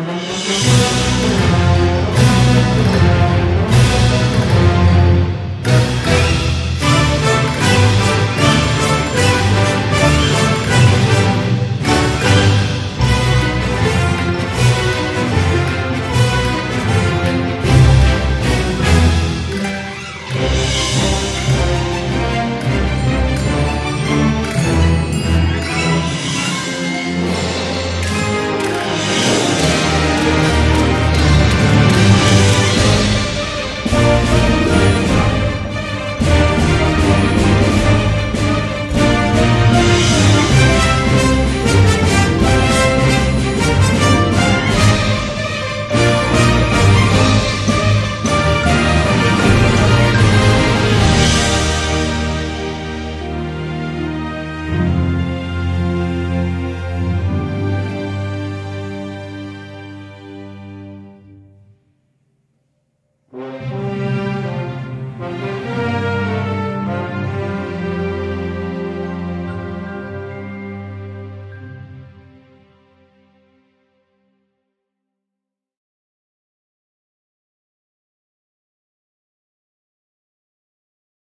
Música Música